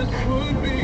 this would be.